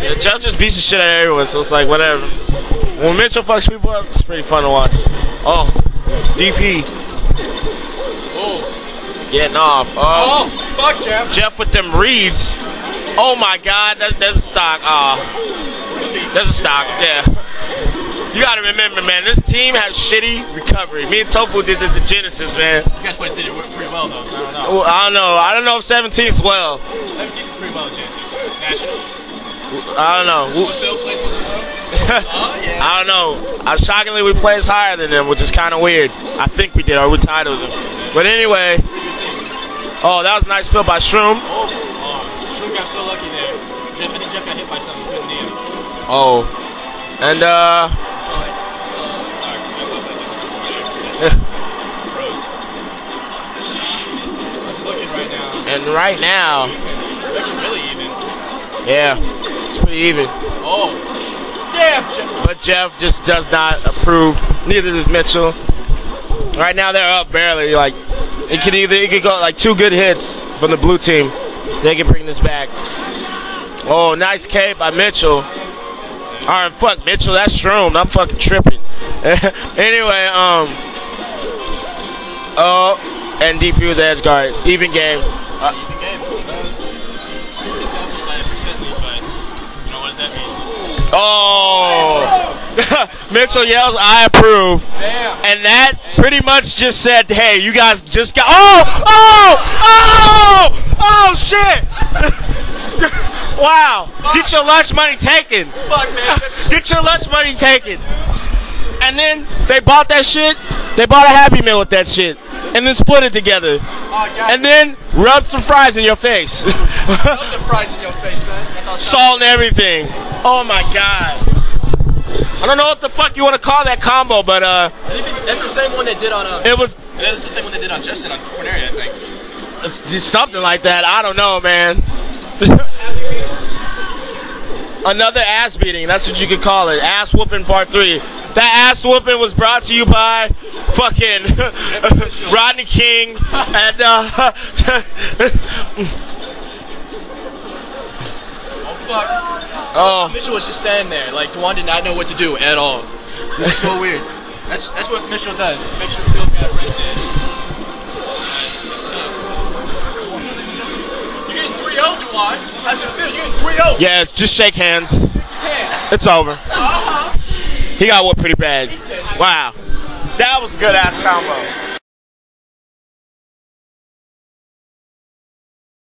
Yeah, Jeff just beats the shit out of everyone, so it's like whatever. When Mitchell fucks people up, it's pretty fun to watch. Oh, DP Oh, getting off. Oh, oh, fuck Jeff. Jeff with them reads. Oh my God, that's, that's a stock. Ah, that's a stock. Yeah. You gotta remember, man, this team has shitty recovery. Me and Tofu did this at Genesis, man. You guys boys did it pretty well though, so I don't know. Well, I don't know. I don't know if 17th well. 17th is pretty well so national. I don't know. What Bill place was it though? Oh yeah. I don't know. Uh, shockingly, we placed higher than them, which is kind of weird. I think we did, or we're tied with them. But anyway, oh, that was a nice pill by Shroom. Oh, oh, Shroom got so lucky there. Jeff, I think Jeff got hit by something, couldn't. Oh, and uh, So like, so alright, so I thought that just there. Froze. How's it looking right and right now, really yeah, it's pretty even. Oh, damn, Jeff. But Jeff just does not approve. Neither does Mitchell. Right now, they're up barely. Like it could either it could go like two good hits from the blue team. They can bring this back. Oh, nice K by Mitchell. All right, fuck Mitchell. That's Shroom. I'm fucking tripping. anyway, um, oh, and DP with the edge guard. Even game. Even game. Oh, Mitchell yells, "I approve." Damn. And that pretty much just said, "Hey, you guys just got oh oh oh oh shit! wow, get your lunch money taken. Fuck, man. Get your lunch money taken." And then they bought that shit. They bought a Happy Meal with that shit, and then split it together, Oh, and then rub some fries in your face, the fries in your face, son. Salt and everything. Oh my god. I don't know what the fuck you want to call that combo, but uh, That's the same one they did on. Uh, it was that's the same one they did on Justin on Corneria, I think. Something like that. I don't know, man. Another ass beating. That's what you could call it. Ass whooping part three. That ass whooping was brought to you by fucking Rodney King and uh, Oh fuck. oh Mitchell was just standing there, like Dwan did not know what to do at all. It's so weird. That's that's what Mitchell does. Makes you feel bad right there. That's, that's tough. You getting 3-0, Dwan? How's it feel? You getting 3-0? yeah. Just shake hands. It's over. Uh-huh. He got whooped pretty bad. Wow, that was a good ass combo.